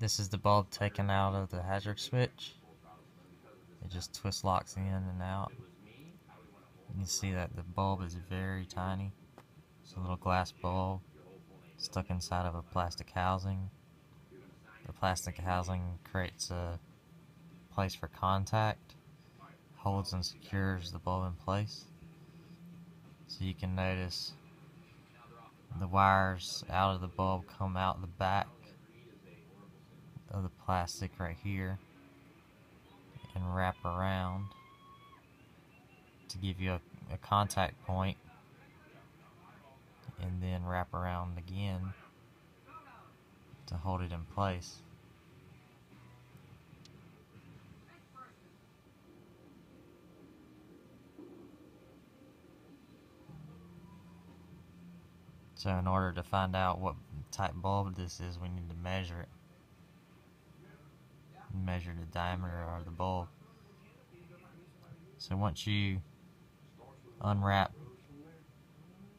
This is the bulb taken out of the hazard switch. It just twist locks in and out. You can see that the bulb is very tiny. It's a little glass bulb stuck inside of a plastic housing. The plastic housing creates a place for contact, holds and secures the bulb in place. So you can notice the wires out of the bulb come out the back of the plastic right here and wrap around to give you a, a contact point and then wrap around again to hold it in place. So in order to find out what type bulb this is, we need to measure it measure the diameter of the bulb. So once you unwrap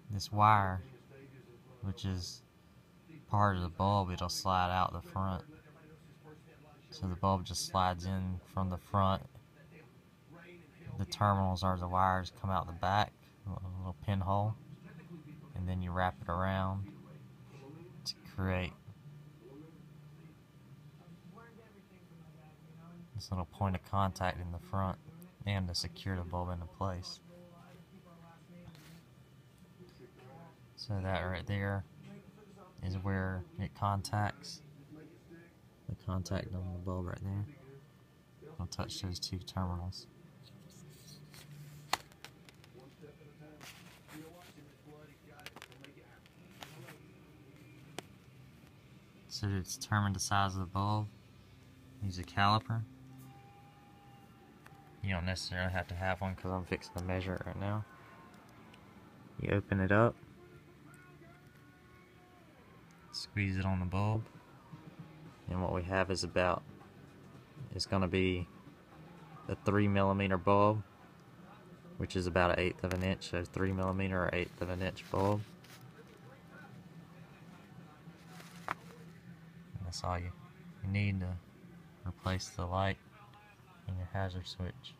this wire, which is part of the bulb, it'll slide out the front. So the bulb just slides in from the front. The terminals are the wires come out the back, a little pinhole, and then you wrap it around to create this little point of contact in the front and to secure the bulb into place. So that right there is where it contacts the contact on the bulb right there. I'll touch those two terminals. So to determine the size of the bulb, use a caliper. You don't necessarily have to have one because I'm fixing to measure it right now. You open it up, squeeze it on the bulb, and what we have is about, it's going to be a 3 millimeter bulb, which is about an eighth of an inch, so 3 millimeter or eighth of an inch bulb. And that's all you, you need to replace the light your hazard switch.